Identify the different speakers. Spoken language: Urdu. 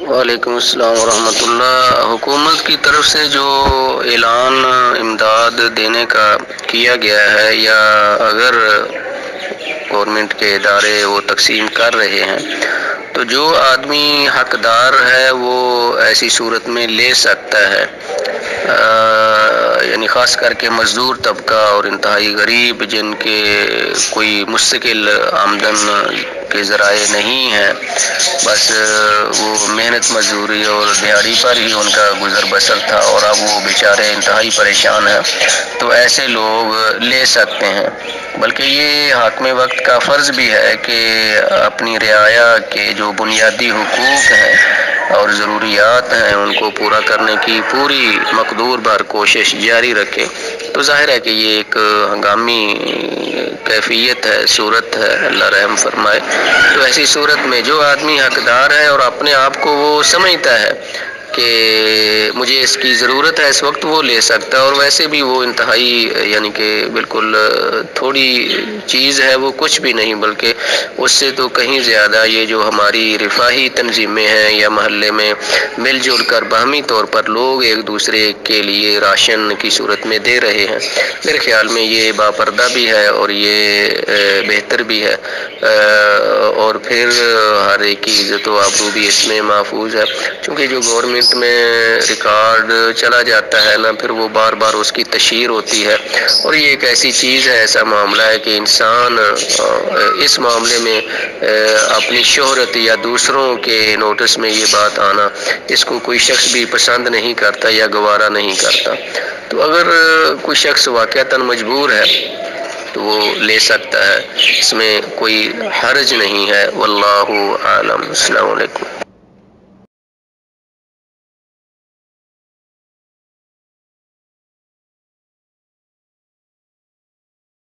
Speaker 1: وعلیکم السلام ورحمۃ اللہ۔ حکومت کی طرف سے جو اعلان امداد دینے کا کیا گیا ہے یا اگر گورنمنٹ کے ادارے وہ تقسیم کر رہے ہیں، تو جو آدمی حقدار ہے وہ ایسی صورت میں لے سکتا ہے۔ یعنی خاص کر کے مزدور طبقہ اور انتہائی غریب جن کے کوئی مستقل آمدن کے ذرائع نہیں ہیں، بس وہ محنت مزدوری اور دیہڑی پر ہی ان کا گزر بسر تھا اور اب وہ بیچارے انتہائی پریشان ہیں۔ تو ایسے لوگ لے سکتے ہیں۔ بلکہ یہ حاکم وقت کا فرض بھی ہے کہ اپنی رعایا کے جو بنیادی حقوق ہیں اور ضروریات ہیں ان کو پورا کرنے کی، پوری مقدور بھر کوشش جاری رکھے تو ظاہر ہے کہ یہ ایک ہنگامی کیفیت ہے، صورت ہے، اللہ رحم فرمائے۔ تو ایسی صورت میں جو آدمی حقدار ہے اور اپنے آپ کو وہ سمجھتا ہے کہ مجھے اس کی ضرورت ہے، اس وقت وہ لے سکتا ہے اور ویسے بھی وہ انتہائی یعنی کہ بالکل تھوڑی چیز ہے، وہ کچھ بھی نہیں، بلکہ اس سے تو کہیں زیادہ یہ جو ہماری رفاہی تنظیمیں ہیں یا محلے میں مل جل کر باہمی طور پر لوگ ایک دوسرے کے لیے راشن کی صورت میں دے رہے ہیں۔ میرے خیال میں یہ باپردہ بھی ہے اور یہ بہتر بھی ہے۔ اور پھر ہر ایک کی عزت و آبرو بھی اس میں محفوظ ہے۔ چونکہ جو گورنمنٹ میں ریکارڈ چلا جاتا ہے نا پھر وہ بار بار اس کی تشہیر ہوتی ہے اور یہ ایک ایسی چیز ہے، ایسا معاملہ ہے کہ انسان اس معاملے میں اپنی شہرت یا دوسروں کے نوٹس میں یہ بات آنا اس کو کوئی شخص بھی پسند نہیں کرتا یا گوارا نہیں کرتا۔ تو اگر کوئی شخص واقعتاً مجبور ہے، تو وہ لے سکتا ہے۔ اس میں کوئی حرج نہیں ہے۔ واللہ عالم السلام علیکم۔